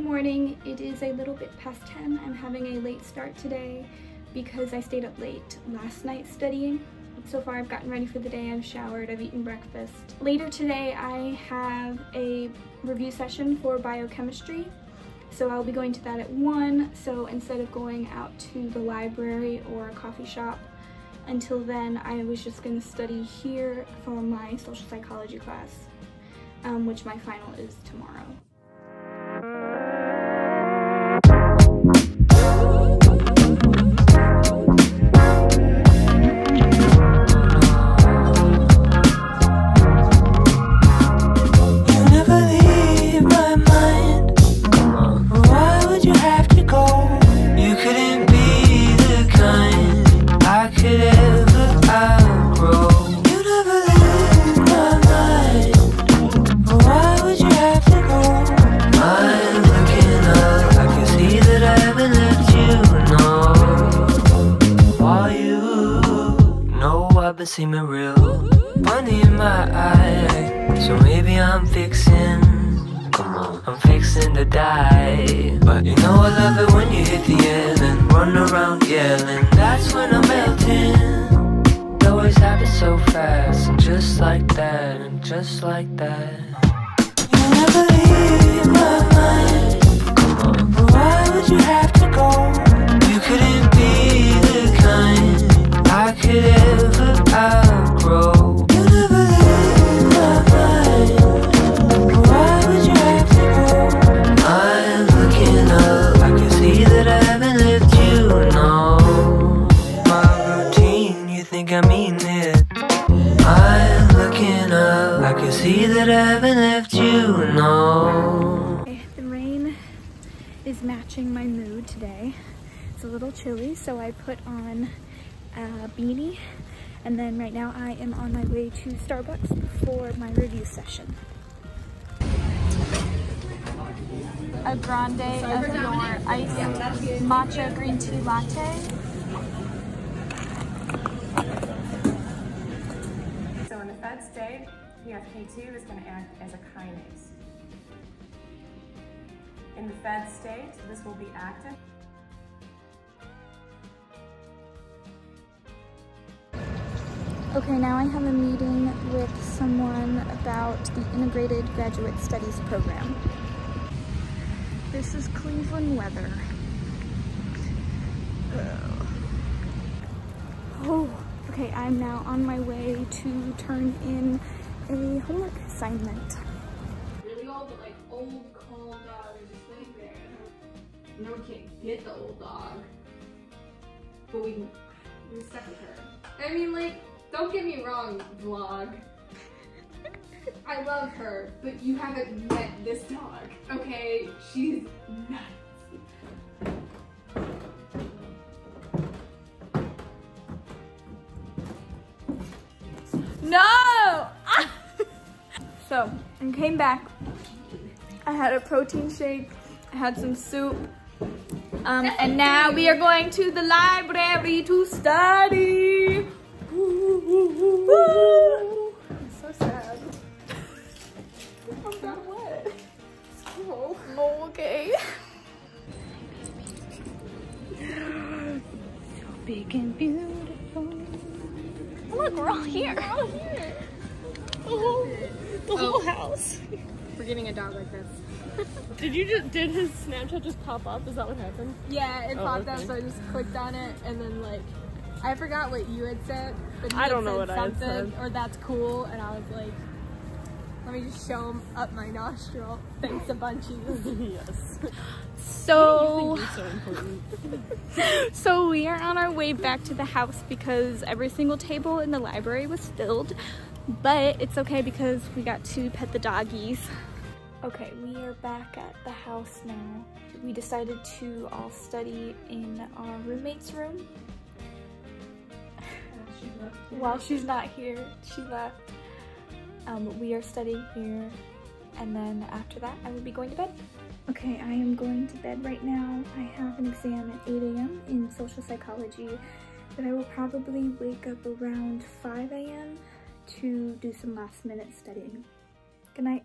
morning. It is a little bit past 10. I'm having a late start today because I stayed up late last night studying. So far I've gotten ready for the day, I've showered, I've eaten breakfast. Later today I have a review session for biochemistry. So I'll be going to that at 1. So instead of going out to the library or a coffee shop until then, I was just going to study here for my social psychology class, um, which my final is tomorrow. But seeming real. Money in my eye So maybe I'm fixing. Come on, I'm fixing to die. But you know I love it when you hit the end And run around yelling. That's when I'm melting. It always happens so fast And just like that And just like that. You never leave my mind. Come on Why would you have to go? You couldn't be see that I haven't left you, no Okay, the rain is matching my mood today. It's a little chilly, so I put on a beanie and then right now I am on my way to Starbucks for my review session. A grande of your iced matcha green tea latte. So in the fed state, PFK2 is going to act as a kinase. In the fed state, this will be active. Okay, now I have a meeting with someone about the Integrated Graduate Studies program. This is Cleveland weather. Oh, okay, I'm now on my way to turn in a homework assignment. really old, but like old, calm dog is just laying there. No, we can't get the old dog, but we can. We're stuck with her. I mean, like, don't get me wrong, vlog. I love her, but you haven't met this dog, okay? She's nuts. No! So, I came back. I had a protein shake. I had some soup. Um, and now we are going to the library to study. Woo! I'm so sad. I'm not wet. Oh, okay. so big and beautiful. Look, we're all here. We're all here. The whole, whole house. We're getting a dog like this. Did you just did his Snapchat just pop up? Is that what happened? Yeah, it Oh, popped up, so I just clicked on it, and then like, I forgot what you had said, but you I don't know said what I said. or that's cool, and I was like, let me just show him up my nostril. Thanks a bunchies. yes. So, You're so so we are on our way back to the house because every single table in the library was filled. But it's okay because we got to pet the doggies. Okay, we are back at the house now. We decided to all study in our roommate's room. While she's not here, she left. Um, we are studying here, and then after that, I will be going to bed. Okay, I am going to bed right now. I have an exam at 8 a.m. in social psychology, but I will probably wake up around 5 a.m. to do some last minute studying. Good night.